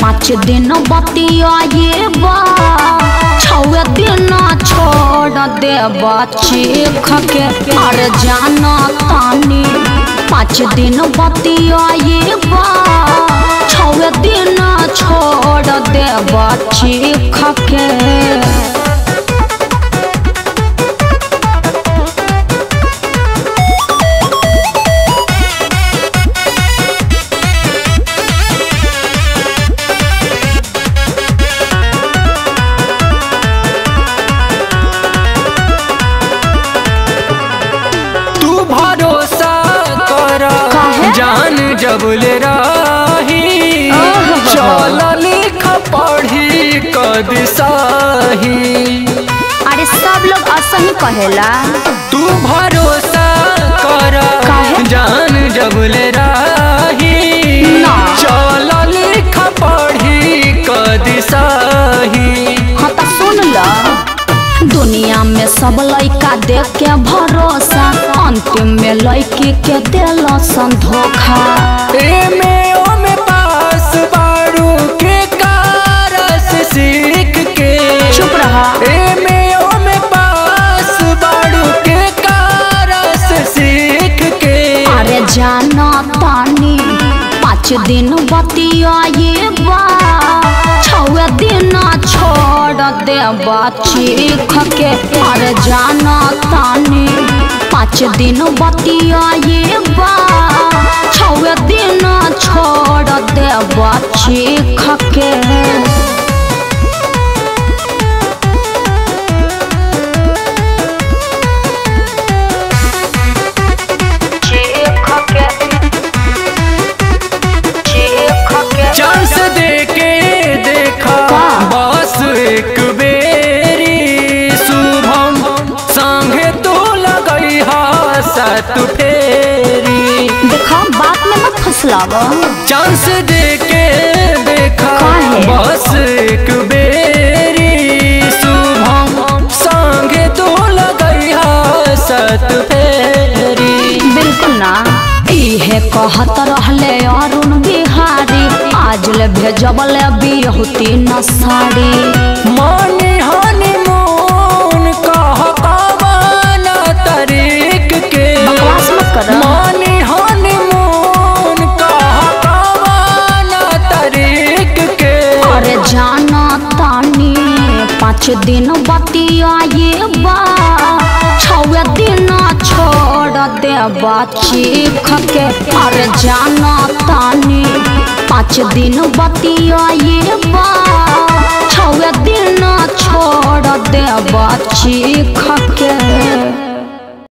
पाँच दिन बतिया बा दिन छोड़ दे चीख के। अरे जाना तानी, पाँच दिन बतिया बा दिन छोड़ दे चीख के। जान जबल राही। चल लिख पढ़ी कद साही। अरे सब लोग असही कहेला। तू भरोसा कर जान जबल राही। चल लिख पढ़ी कद साही। हाँ तो सुन ल। दुनिया में सब लड़का देख के भरोसा। अंतिम में लड़की के दिल धोखा। एमे ओमे पास बारू के कारस सीख के। चुप रहा। एमे ओमे पास बारू के कारस सीख के। अरे जाना तानी पाँच दिन बतिया ये बा छवे दिन छोड़ दे चीख के अरे जाना तानी। पाँच दिन बतिया बा। छवे दिन छोड़ दे चीख सत फेरी। देखा बात में मत फसलावा चांस दे के देखा बस एक बेरी। शुभम संगे तो लगई हा सत फेरी। बिल्कुल ना। इहे कहत रहले अरुण बिहारी। आज ले भेजबले बिहुती न साड़ी। मानी हानि पाँच दिन बतिया ये छवे दिन छोड़ दे चीख के। अरे जाना तानी, पाँच दिन बतिया ये छवे दिन छोड़ दे चीख